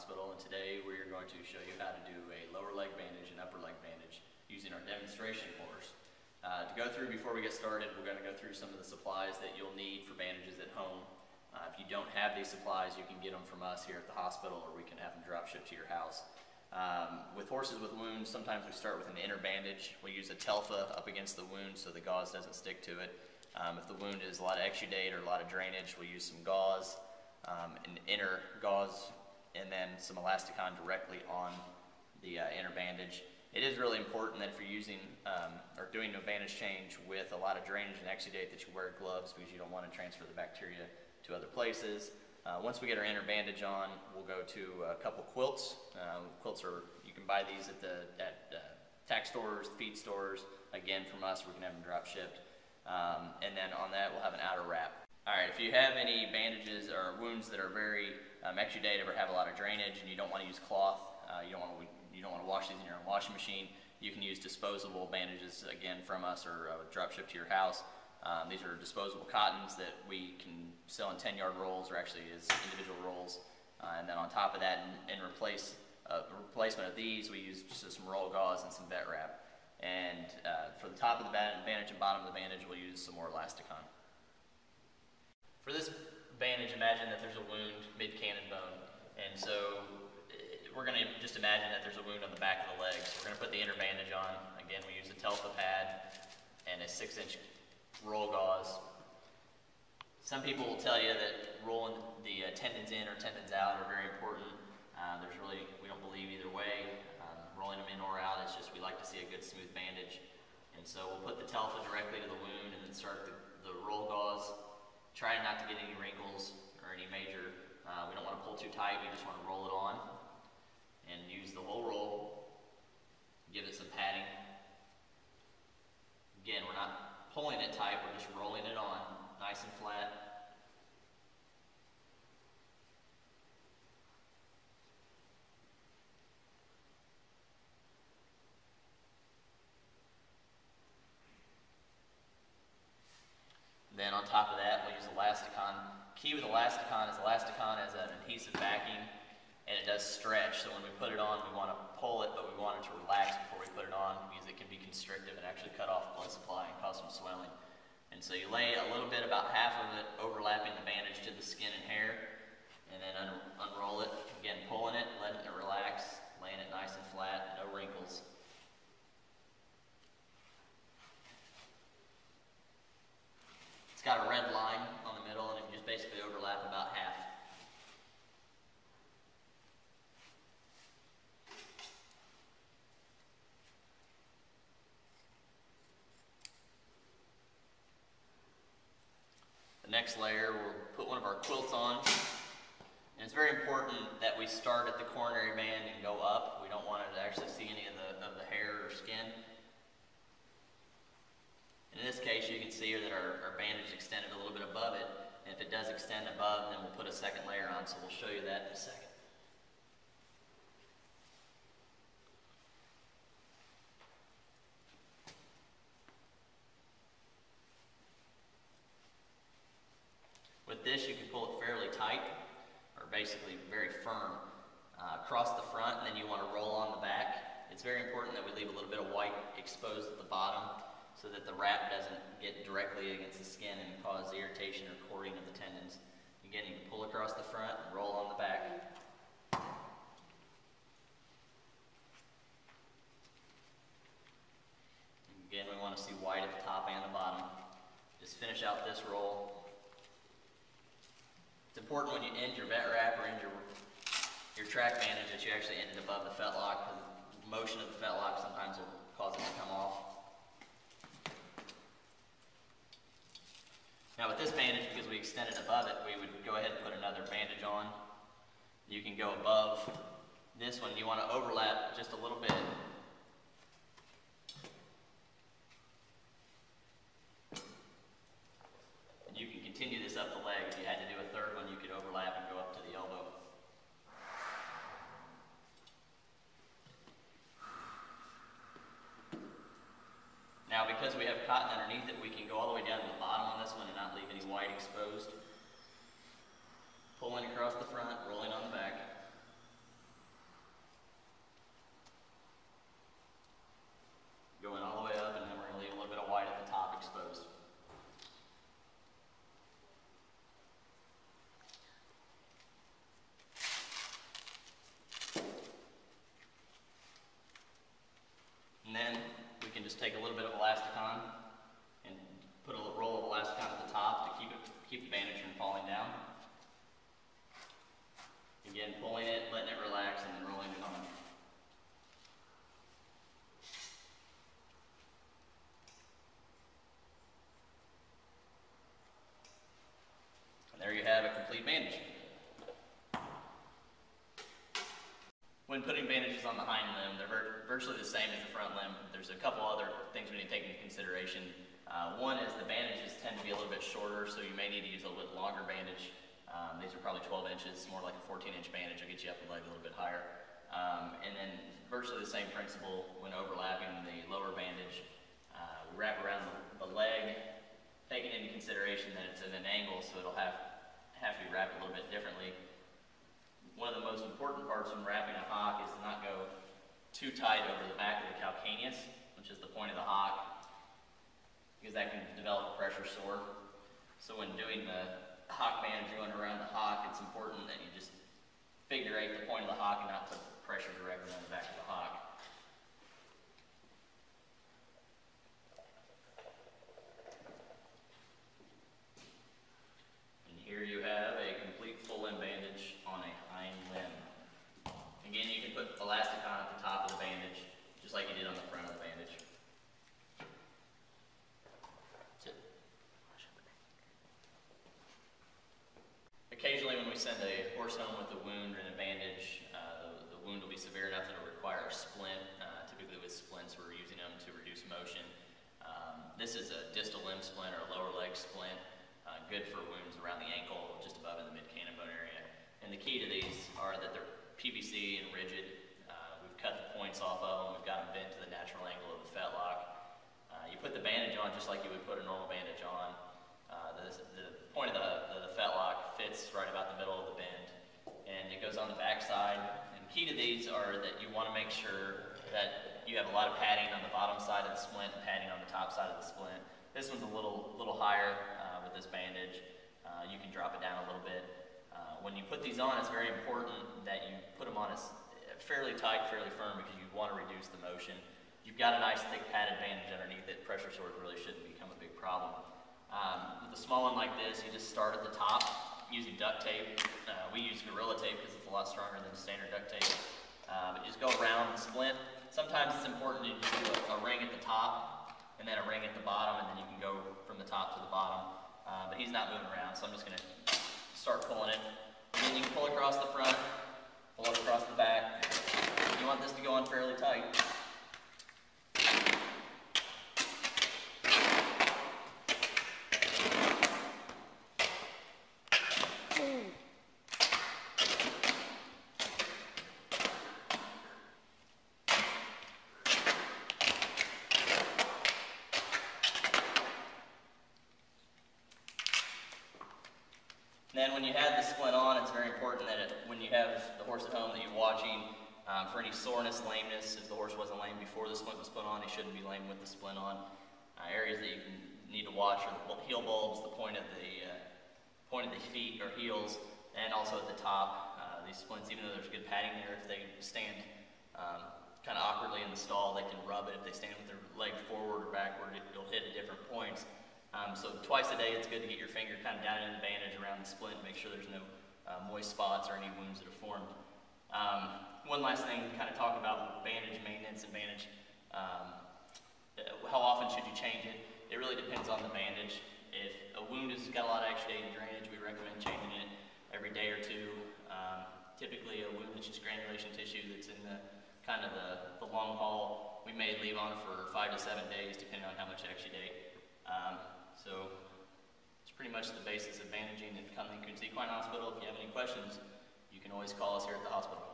Hospital, and today we are going to show you how to do a lower leg bandage and upper leg bandage using our demonstration course. Uh, to go through before we get started, we're going to go through some of the supplies that you'll need for bandages at home. Uh, if you don't have these supplies, you can get them from us here at the hospital, or we can have them drop shipped to your house. Um, with horses with wounds, sometimes we start with an inner bandage. We use a telfa up against the wound so the gauze doesn't stick to it. Um, if the wound is a lot of exudate or a lot of drainage, we use some gauze, um, an inner gauze and then some elasticon directly on the uh, inner bandage. It is really important that if you're using um, or doing a bandage change with a lot of drainage and exudate that you wear gloves because you don't want to transfer the bacteria to other places. Uh, once we get our inner bandage on, we'll go to a couple quilts. Uh, quilts are, you can buy these at the at uh, tack stores, feed stores. Again, from us, we can have them drop shipped. Um, and then on that, we'll have an outer wrap. All right, if you have any bandages or wounds that are very um, exudate or have a lot of drainage and you don't want to use cloth, uh, you don't want to you don't want to wash these in your own washing machine, you can use disposable bandages again from us or uh, drop ship to your house. Um, these are disposable cottons that we can sell in 10 yard rolls or actually as individual rolls. Uh, and then on top of that, in, in replace, uh, replacement of these, we use just some roll gauze and some vet wrap. And uh, for the top of the bandage and bottom of the bandage, we'll use some more elasticon. For this bandage, imagine that there's a wound mid-cannon bone. And so eh, we're going to just imagine that there's a wound on the back of the leg. So we're going to put the inner bandage on. Again, we use a Telfa pad and a six-inch roll gauze. Some people will tell you that rolling the uh, tendons in or tendons out are very important. Uh, there's really, we don't believe either way. Um, rolling them in or out, it's just we like to see a good smooth bandage. And so we'll put the Telfa directly to the wound and then start the, the roll gauze Try not to get any wrinkles or any major, uh, we don't want to pull too tight, we just want to roll it on and use the whole roll, give it some padding. Again, we're not pulling it tight, we're just rolling it on, nice and flat. On top of that, we'll use Elasticon. Key with Elasticon is Elasticon has an adhesive backing and it does stretch. So when we put it on, we want to pull it, but we want it to relax before we put it on because it can be constrictive and actually cut off blood supply and cause some swelling. And so you lay a little bit, about half of it, overlapping the bandage to the skin and hair, and then un unroll it. Again, pulling it, letting it relax, laying it nice and flat, no wrinkles. It's got a red line on the middle and it just basically overlap about half. The next layer, we'll put one of our quilts on. And it's very important that we start at the coronary band and go up. We don't want to actually see any of the, of the hair or skin. And In this case, you can see that our, our bandage extended a little bit above it. And if it does extend above, then we'll put a second layer on. So we'll show you that in a second. With this, you can pull it fairly tight, or basically very firm, uh, across the front, and then you want to roll on the back. It's very important that we leave a little bit of white exposed at the bottom so that the wrap doesn't get directly against the skin and cause irritation or cording of the tendons. Again, you can pull across the front and roll on the back. Again, we want to see white at the top and the bottom. Just finish out this roll. Important when you end your vet wrap or end your, your track bandage that you actually end it above the fetlock because the motion of the fetlock sometimes will cause it to come off. Now with this bandage, because we extended above it, we would go ahead and put another bandage on. You can go above this one. You want to overlap just a little bit. And you can continue this up the leg. If you had to cotton underneath it, we can go all the way down to the bottom on this one and not leave any white exposed. Pulling across the front, rolling on the back. Going all the way up and then we're going to leave a little bit of white at the top exposed. And then we can just take a little bit of Elasticon it, letting it relax, and then rolling it on. And there you have a complete bandage. When putting bandages on the hind limb, they're vir- virtually the same as the front limb. There's a couple other things we need to take into consideration. Uh, one is the bandages tend to be a little bit shorter, so you may need to use a little bit longer bandage. Um, these are probably 12 inches, more like a 14 inch bandage. will get you up the leg a little bit higher. Um, and then virtually the same principle when overlapping the lower bandage. Uh, wrap around the, the leg, taking into consideration that it's at an angle, so it'll have, have to be wrapped a little bit differently one of the most important parts when wrapping a hock is to not go too tight over the back of the calcaneus, which is the point of the hock, because that can develop a pressure sore. So when doing the bandage going around the hock, it's important that you just figure eight the point of the hock and not put pressure directly on the back of the hock. And here you have a complete full limb bandage on a hind limb. Again, you can put Elasticon at the top of the bandage, just like you did on the front of the bandage. That's it. Occasionally, when we send a horse home with a wound and a bandage, uh, the, the wound will be severe enough that it'll require a splint. Uh, typically, with splints, we're using them to reduce motion. Um, this is a distal limb splint or a lower leg splint, uh, good for wounds around the ankle, just above in the mid cannon bone area. And the key to these are that they're PVC and rigid. Uh, we've cut the points off of them. We've got them bent to the natural angle of the fetlock. Uh, you put the bandage on just like you would put a normal bandage on. Uh, the, the point of the, the, the fetlock fits right about the middle of the bend, and it goes on the back side. And key to these are that you want to make sure that you have a lot of padding on the bottom side of the splint and padding on the top side of the splint. This one's a little little higher uh, with this bandage. Uh, you can drop it down a little bit. Uh, when you put these on, it's very important that you put them on as fairly tight, fairly firm, because you want to reduce the motion. You've got a nice thick padded bandage underneath it. Pressure sores really shouldn't become a big problem. Um, with a small one like this, you just start at the top using duct tape. Uh, we use Gorilla Tape because it's a lot stronger than standard duct tape. Uh, but just go around the splint. Sometimes it's important to do a, a, ring at the top and then a ring at the bottom, and then you can go from the top to the bottom. Uh, but he's not moving around, so I'm just going to start pulling it. And then you can pull across the front, pull across the back. You want this to go on fairly tight. Then when you have the splint on, it's very important that it, when you have the horse at home that you're watching, um, for any soreness, lameness, if the horse wasn't lame before the splint was put on, he shouldn't be lame with the splint on. Uh, areas that you need to watch are the heel bulbs, the point of the uh, point of the feet or heels, and also at the top. Uh, these splints, even though there's good padding there, if they stand um, kind of awkwardly in the stall, they can rub it. If they stand with their leg forward or backward, it, it'll hit at different points. Um, so twice a day, it's good to get your finger kind of down in the bandage around the splint, make sure there's no uh, moist spots or any wounds that are formed. Um, one last thing, kind of talk about bandage maintenance and bandage. Um, how often should you change it? It really depends on the bandage. If a wound has got a lot of exudated drainage, we recommend changing it every day or two. Um, typically, a wound that's just granulation tissue that's in the kind of the, the long haul, we may leave on for five to seven days, depending on how much exudate. Um, so it's pretty much the basis of bandaging at Cunliffe Equine Hospital. If you have any questions, you can always call us here at the hospital.